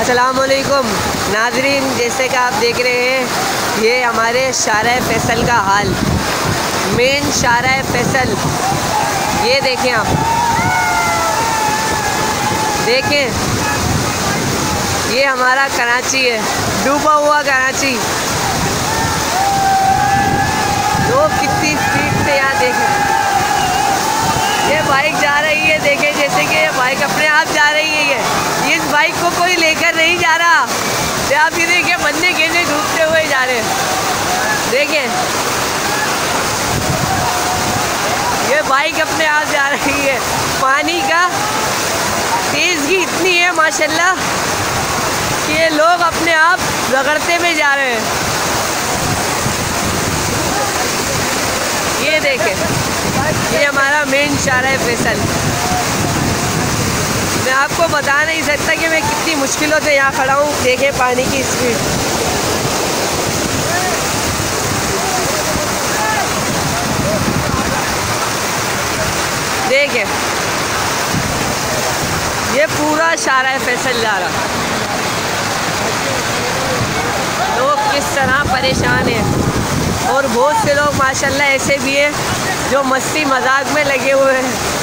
असलकुम नाजरीन, जैसे कि आप देख रहे हैं, ये हमारे शारा फैसल का हाल। मेन शारा फैसल। ये देखें आप। देखें। ये हमारा कराची है। डूबा हुआ कराची लोग कितनी स्पीड से यहाँ देखें ये बाइक जा रही है देखें जैसे कि ये बाइक अपने आप जा रही है ये इस बाइक को कोई लेकर नहीं जा रहा ये आप ये देखिए बंदे कैसे डूबते हुए जा रहे हैं। देखें। ये बाइक अपने आप जा रही है। पानी का तेज़गी इतनी है, माशाल्लाह, कि ये लोग अपने आप रगड़ते हुए जा रहे हैं। ये देखें। ये हमारा मेन शारा है फैसल। मैं आपको बता नहीं सकता कि मैं कितनी मुश्किलों से यहाँ खड़ा हूँ, देखें पानी की स्पीड देखें ये। पूरा शारा फैसल जा रहा लोग किस तरह परेशान हैं। और बहुत से लोग माशाल्लाह ऐसे भी हैं जो मस्ती मज़ाक में लगे हुए हैं।